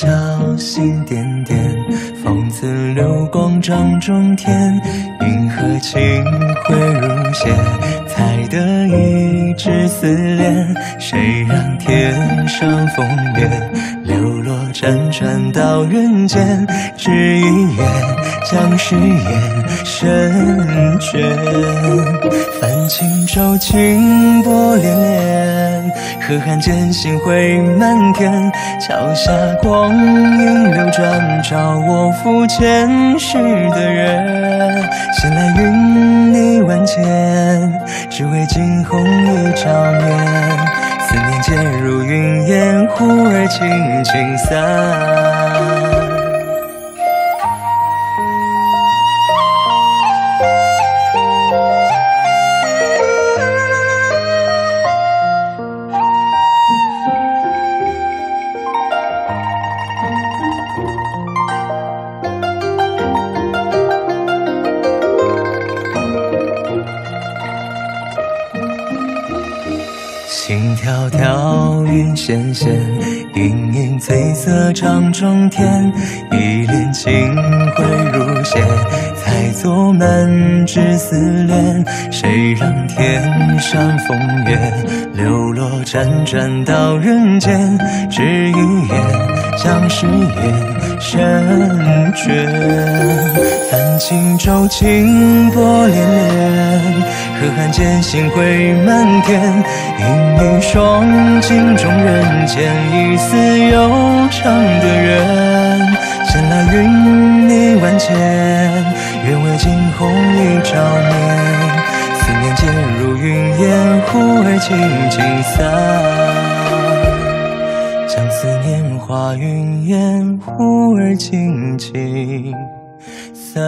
小心点点，风自流光掌中天，银河清辉如雪，才得一纸丝连，谁让天上风月？辗转到人间？只一眼，将誓言深镌。泛轻舟，清波涟涟，河汉间，星辉满天。桥下光影流转，照我赴前世的缘。闲来云泥万千，只为惊鸿一照面。思念渐如云烟，忽而轻轻散。心迢迢，云纤纤，盈盈翠色掌中天。一帘清辉如血，才作满纸思恋。谁让天上风月流落辗转到人间？只一眼，将誓言深镌。泛轻舟，清波涟涟，间，星辉满天。一语双镜中人间，一丝悠长的缘。闲来云泥万千，愿为惊鸿一朝面。思念皆如云烟，忽而轻轻散。将思念化云烟，忽而轻轻散。